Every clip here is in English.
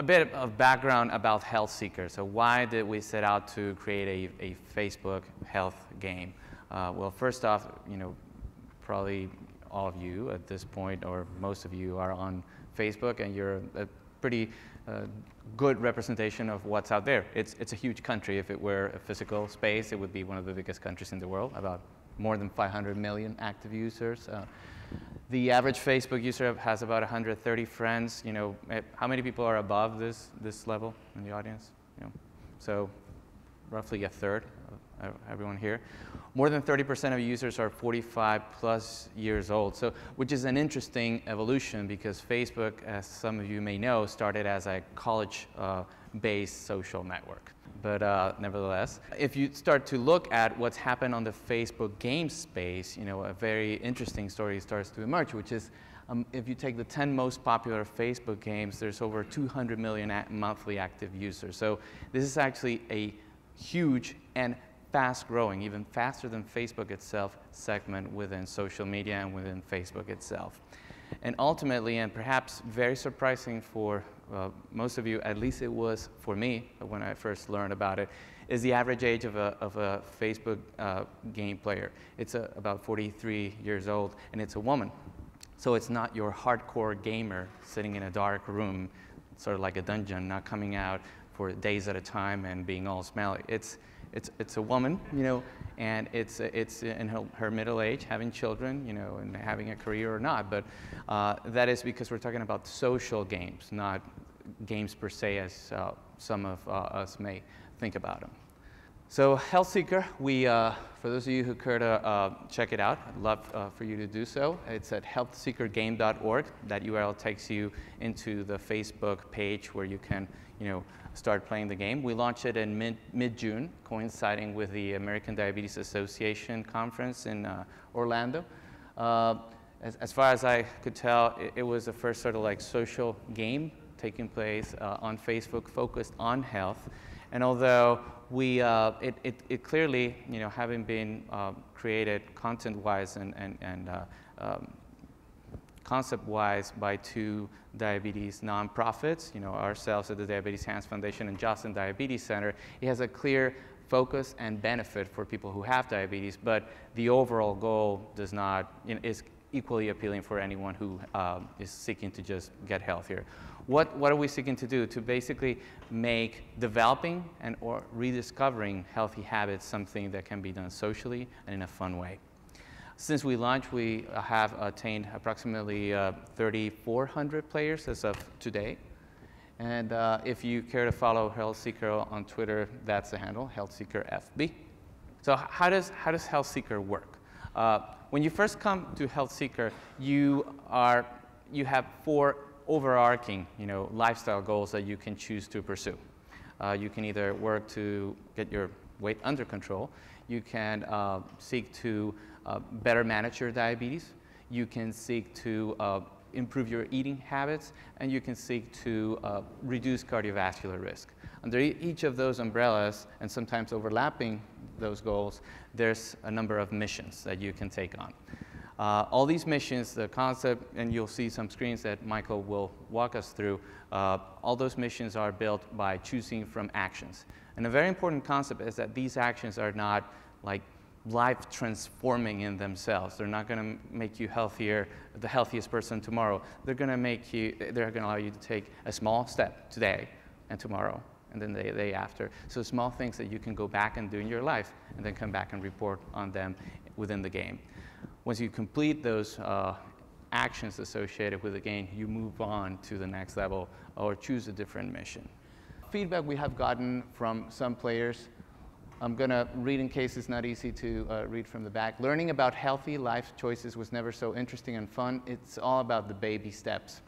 a bit of background about Health Seeker. So why did we set out to create a, a Facebook health game? Uh, well, first off, you know, probably all of you at this point, or most of you, are on Facebook, and you're a pretty uh, good representation of what's out there. It's, it's a huge country. If it were a physical space, it would be one of the biggest countries in the world, about more than 500 million active users. Uh, the average Facebook user has about 130 friends. You know, eh, how many people are above this, this level in the audience? You know, so roughly a third of everyone here. More than 30% of users are 45 plus years old, so which is an interesting evolution because Facebook, as some of you may know, started as a college-based uh, social network. But uh, nevertheless, if you start to look at what's happened on the Facebook game space, you know, a very interesting story starts to emerge, which is um, if you take the 10 most popular Facebook games, there's over 200 million monthly active users. So this is actually a huge and fast growing, even faster than Facebook itself, segment within social media and within Facebook itself. And ultimately, and perhaps very surprising for uh, most of you, at least it was for me when I first learned about it, is the average age of a, of a Facebook uh, game player. It's a, about 43 years old, and it's a woman. So it's not your hardcore gamer sitting in a dark room, sort of like a dungeon, not coming out for days at a time and being all smelly. It's, it's, it's a woman, you know, and it's, it's in her, her, middle age, having children, you know, and having a career or not. But uh, that is because we're talking about social games, not games per se as uh, some of uh, us may think about them. So Health Seeker, we, uh, for those of you who care to uh, check it out, I'd love uh, for you to do so. It's at healthseekergame.org. That URL takes you into the Facebook page where you can, you know, start playing the game. We launched it in mid, mid-June, coinciding with the American Diabetes Association conference in uh, Orlando. Uh, as, as, far as I could tell, it, it, was the first sort of like social game taking place uh, on Facebook focused on health. And although we, uh, it, it, it, clearly, you know, having been uh, created content-wise and, and, and uh, um, concept-wise by two diabetes nonprofits, you know, ourselves at the Diabetes Hands Foundation and Joslin Diabetes Center, it has a clear focus and benefit for people who have diabetes, but the overall goal does not, you know, is equally appealing for anyone who um, is seeking to just get healthier. What, what are we seeking to do? To basically make developing and or rediscovering healthy habits something that can be done socially and in a fun way. Since we launched, we have attained approximately uh, 3,400 players as of today. And uh, if you care to follow HealthSeeker on Twitter, that's the handle, HealthSeekerFB. So how does, how does HealthSeeker work? Uh, when you first come to HealthSeeker, you, are, you have four overarching you know, lifestyle goals that you can choose to pursue. Uh, you can either work to get your weight under control. You can uh, seek to better manage your diabetes. You can seek to uh, improve your eating habits, and you can seek to uh, reduce cardiovascular risk. Under each of those umbrellas, and sometimes overlapping those goals, there's a number of missions that you can take on. Uh, all these missions, the concept, and you'll see some screens that Michael will walk us through, uh, all those missions are built by choosing from actions. And a very important concept is that these actions are not like life transforming in themselves. They're not going to make you healthier, the healthiest person tomorrow. They're going to make you, they're going to allow you to take a small step today and tomorrow and then the day after. So small things that you can go back and do in your life and then come back and report on them within the game. Once you complete those uh, actions associated with the game, you move on to the next level or choose a different mission. Feedback we have gotten from some players I'm going to read in case it's not easy to uh, read from the back. Learning about healthy life choices was never so interesting and fun. It's all about the baby steps.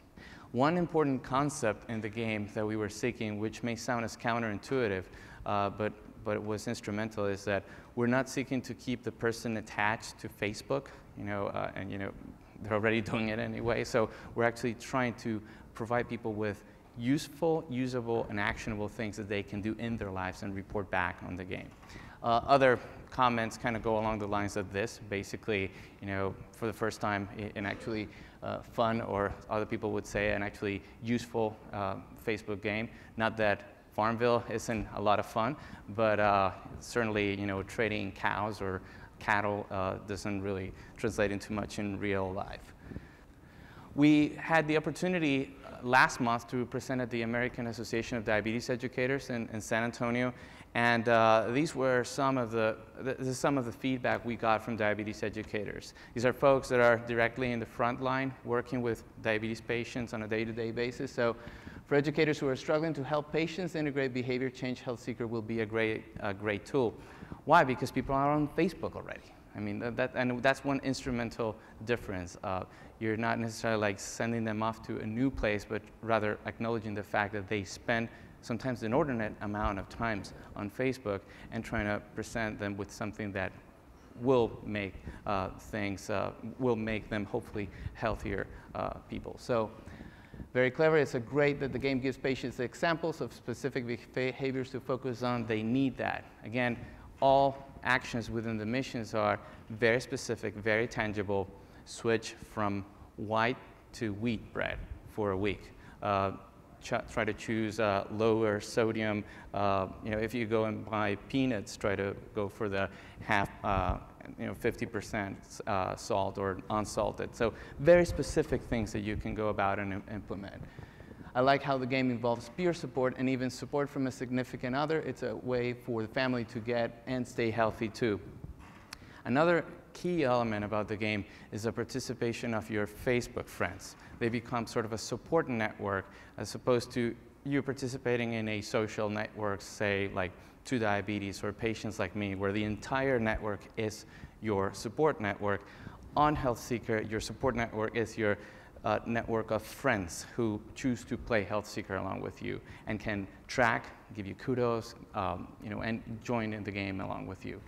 One important concept in the game that we were seeking, which may sound as counterintuitive, uh, but, but was instrumental, is that we're not seeking to keep the person attached to Facebook, you know, uh, and you know, they're already doing it anyway. So we're actually trying to provide people with useful, usable, and actionable things that they can do in their lives and report back on the game. Uh, other comments kind of go along the lines of this. Basically, you know, for the first time in actually uh, fun, or other people would say an actually useful uh, Facebook game. Not that Farmville isn't a lot of fun, but uh, certainly, you know, trading cows or cattle uh, doesn't really translate into much in real life. We had the opportunity uh, last month to present at the American Association of Diabetes Educators in, in San Antonio, and uh, these were some of the, the, some of the feedback we got from diabetes educators. These are folks that are directly in the front line working with diabetes patients on a day-to-day -day basis. So for educators who are struggling to help patients integrate behavior change, HealthSeeker will be a great, a great tool. Why? Because people are on Facebook already. I mean, that, and that's one instrumental difference. Uh, you're not necessarily like sending them off to a new place, but rather acknowledging the fact that they spend sometimes an inordinate amount of times on Facebook and trying to present them with something that will make uh, things, uh, will make them hopefully healthier uh, people. So very clever. It's a great that the game gives patients examples of specific behaviors to focus on. They need that. Again, all actions within the missions are very specific, very tangible. Switch from white to wheat bread for a week. Uh, try to choose uh, lower sodium. Uh, you know, if you go and buy peanuts, try to go for the half, uh, you know, 50% uh, salt or unsalted. So very specific things that you can go about and implement. I like how the game involves peer support and even support from a significant other. It's a way for the family to get and stay healthy too. Another key element about the game is the participation of your Facebook friends. They become sort of a support network as opposed to you participating in a social network, say like TuDiabetes or PatientsLikeMe, where the entire network is your support network. On HealthSeeker, your support network is your uh, network of friends who choose to play Health Seeker along with you and can track, give you kudos, um, you know, and join in the game along with you.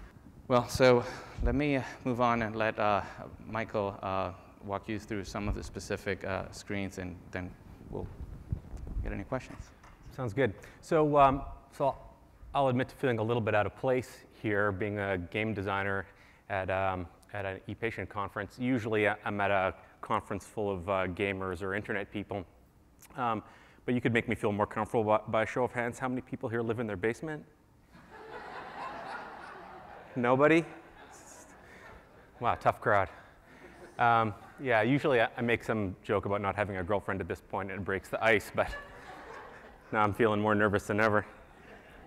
Well, so let me move on and let uh, Michael uh, walk you through some of the specific uh, screens, and then we'll get any questions. Sounds good. So, um, so I'll admit to feeling a little bit out of place here, being a game designer at, um, at an e-patient conference. Usually I'm at a conference full of uh, gamers or internet people. Um, but you could make me feel more comfortable by, by a show of hands. How many people here live in their basement? Nobody? Wow, tough crowd. Um, yeah, usually I, I, make some joke about not having a girlfriend at this point and it breaks the ice, but now I'm feeling more nervous than ever.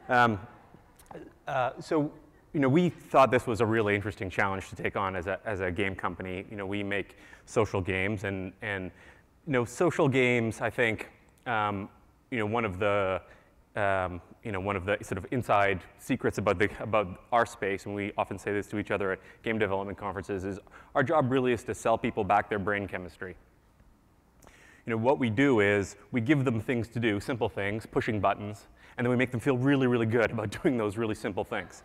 Um, uh, so, you know, we thought this was a really interesting challenge to take on as a, as a game company. You know, we make social games and, and you know, social games, I think, um, you know, one of the um, you know, one of the sort of inside secrets about, the, about our space, and we often say this to each other at game development conferences, is our job really is to sell people back their brain chemistry. You know, what we do is we give them things to do, simple things, pushing buttons, and then we make them feel really, really good about doing those really simple things.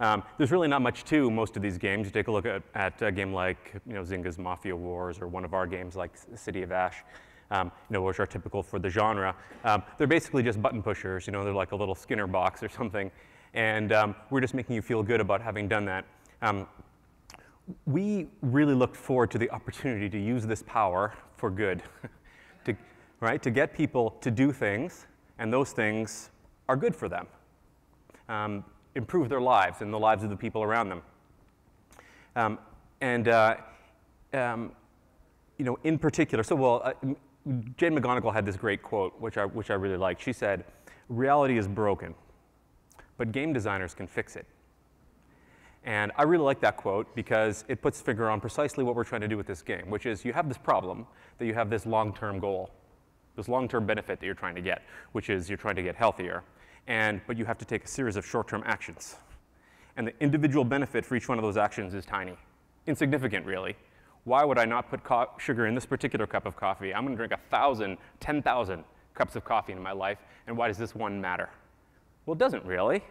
Um, there's really not much to most of these games. You take a look at, at a game like you know, Zynga's Mafia Wars or one of our games like City of Ash um, you know, which are typical for the genre. Um, they're basically just button pushers. You know, they're like a little Skinner box or something. And um, we're just making you feel good about having done that. Um, we really looked forward to the opportunity to use this power for good, to, right? To get people to do things, and those things are good for them. Improve their lives and the lives of the people around them. Um, and uh, um, you know, in particular, so well, uh, Jane McGonigal had this great quote, which I, which I really like. She said, reality is broken, but game designers can fix it. And I really like that quote because it puts finger on precisely what we're trying to do with this game, which is you have this problem that you have this long-term goal, this long-term benefit that you're trying to get, which is you're trying to get healthier. And, but you have to take a series of short-term actions. And the individual benefit for each one of those actions is tiny. Insignificant, really why would I not put sugar in this particular cup of coffee? I'm going to drink 1,000, 10,000 cups of coffee in my life, and why does this one matter? Well, it doesn't really,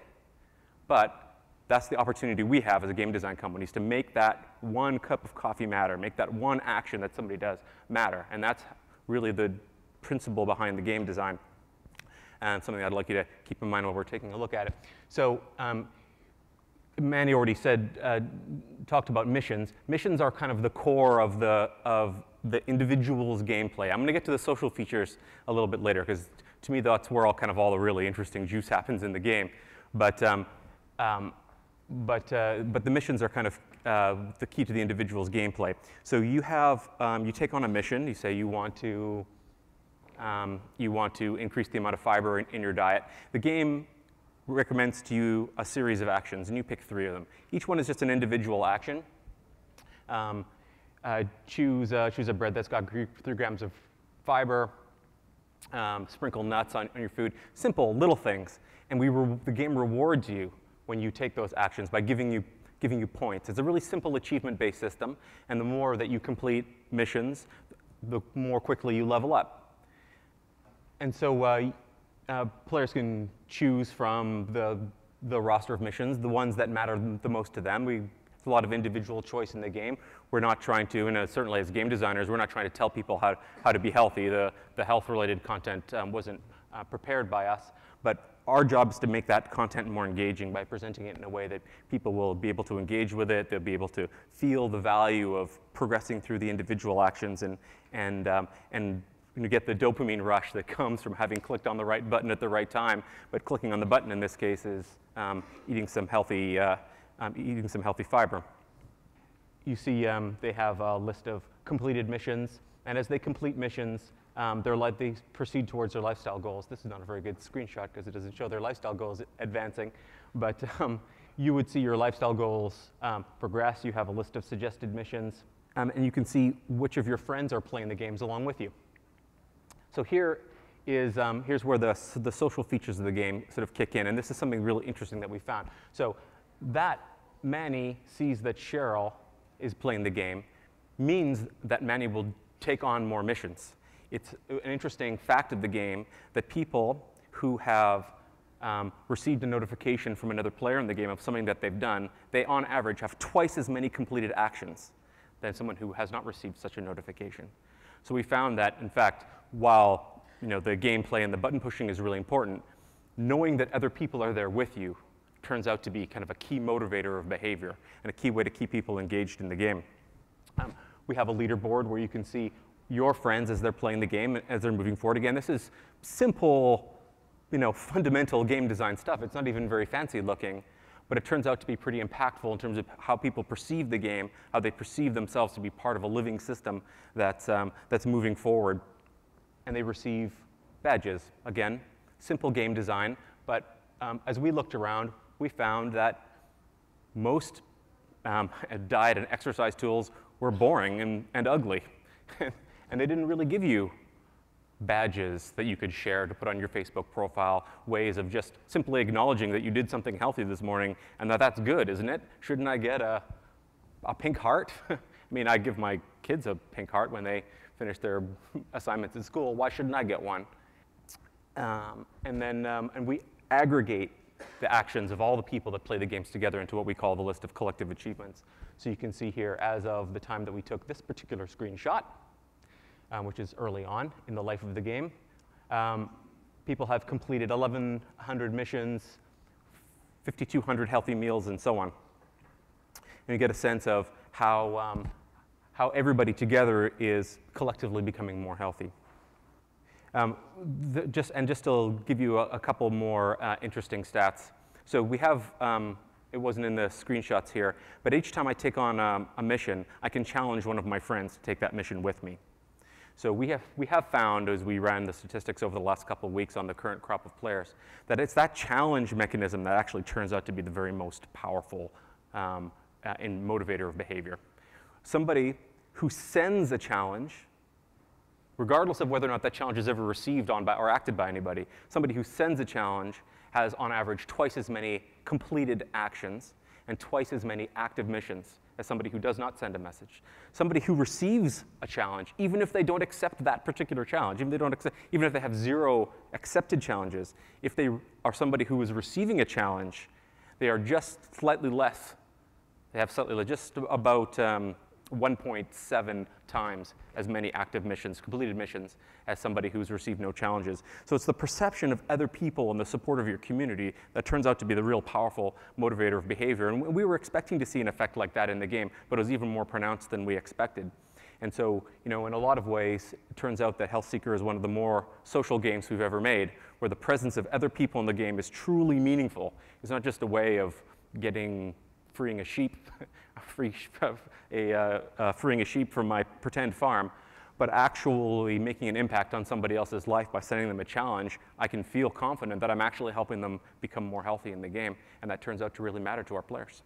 but that's the opportunity we have as a game design company is to make that one cup of coffee matter, make that one action that somebody does matter, and that's really the principle behind the game design and something I'd like you to keep in mind while we're taking a look at it. So um, Manny already said, uh, talked about missions. Missions are kind of the core of the, of the individual's gameplay. I'm going to get to the social features a little bit later because to me that's where all kind of all the really interesting juice happens in the game. But um, um, but uh, but the missions are kind of uh, the key to the individual's gameplay. So you have um, you take on a mission. You say you want to um, you want to increase the amount of fiber in, in your diet. The game recommends to you a series of actions, and you pick three of them. Each one is just an individual action. Um, uh, choose, uh, choose a bread that's got three grams of fiber, um, sprinkle nuts on, on, your food. Simple, little things. And we the game rewards you when you take those actions by giving you, giving you points. It's a really simple achievement-based system, and the more that you complete missions, the more quickly you level up. And so uh, uh, players can choose from the, the roster of missions, the ones that matter the most to them. We a lot of individual choice in the game. We're not trying to, and certainly as game designers, we're not trying to tell people how, how to be healthy. The, the health-related content um, wasn't uh, prepared by us, but our job is to make that content more engaging by presenting it in a way that people will be able to engage with it. They'll be able to feel the value of progressing through the individual actions and, and, um, and you get the dopamine rush that comes from having clicked on the right button at the right time. But clicking on the button in this case is um, eating some healthy, uh, um, eating some healthy fiber. You see um, they have a list of completed missions. And as they complete missions, they're um, they proceed towards their lifestyle goals. This is not a very good screenshot because it doesn't show their lifestyle goals advancing. But um, you would see your lifestyle goals um, progress. You have a list of suggested missions. and you can see which of your friends are playing the games along with you. So here is, um, here's where the, the social features of the game sort of kick in. And this is something really interesting that we found. So that Manny sees that Cheryl is playing the game means that Manny will take on more missions. It's an interesting fact of the game that people who have um, received a notification from another player in the game of something that they've done, they on average have twice as many completed actions than someone who has not received such a notification. So we found that, in fact, while you know, the gameplay and the button pushing is really important, knowing that other people are there with you turns out to be kind of a key motivator of behavior and a key way to keep people engaged in the game. Um, we have a leaderboard where you can see your friends as they're playing the game, as they're moving forward. Again, this is simple, you know, fundamental game design stuff. It's not even very fancy looking, but it turns out to be pretty impactful in terms of how people perceive the game, how they perceive themselves to be part of a living system that's, um, that's moving forward and they receive badges. Again, simple game design, but um, as we looked around, we found that most um, diet and exercise tools were boring and, and ugly. and they didn't really give you badges that you could share to put on your Facebook profile, ways of just simply acknowledging that you did something healthy this morning and that that's good, isn't it? Shouldn't I get a, a pink heart? I mean, I give my kids a pink heart when they finish their assignments in school. Why shouldn't I get one? Um, and then um, and we aggregate the actions of all the people that play the games together into what we call the list of collective achievements. So you can see here, as of the time that we took this particular screenshot, um, which is early on in the life of the game, um, people have completed 1,100 missions, 5,200 healthy meals, and so on. And you get a sense of how, um, how everybody together is collectively becoming more healthy. Um, just, and just to give you a, a couple more uh, interesting stats. So we have, um, it wasn't in the screenshots here, but each time I take on um, a mission, I can challenge one of my friends to take that mission with me. So we have, we have found, as we ran the statistics over the last couple of weeks on the current crop of players, that it's that challenge mechanism that actually turns out to be the very most powerful um, uh, in motivator of behavior. Somebody who sends a challenge, regardless of whether or not that challenge is ever received on by, or acted by anybody, somebody who sends a challenge has on average twice as many completed actions and twice as many active missions as somebody who does not send a message. Somebody who receives a challenge, even if they don't accept that particular challenge, even if they, don't accept, even if they have zero accepted challenges, if they are somebody who is receiving a challenge, they are just slightly less. They have slightly less, just about um, 1.7 times as many active missions, completed missions, as somebody who's received no challenges. So it's the perception of other people and the support of your community that turns out to be the real powerful motivator of behavior. And we were expecting to see an effect like that in the game, but it was even more pronounced than we expected. And so, you know, in a lot of ways, it turns out that Health Seeker is one of the more social games we've ever made, where the presence of other people in the game is truly meaningful. It's not just a way of getting freeing a sheep, free, a, uh, uh, freeing a sheep from my pretend farm, but actually making an impact on somebody else's life by sending them a challenge, I can feel confident that I'm actually helping them become more healthy in the game, and that turns out to really matter to our players.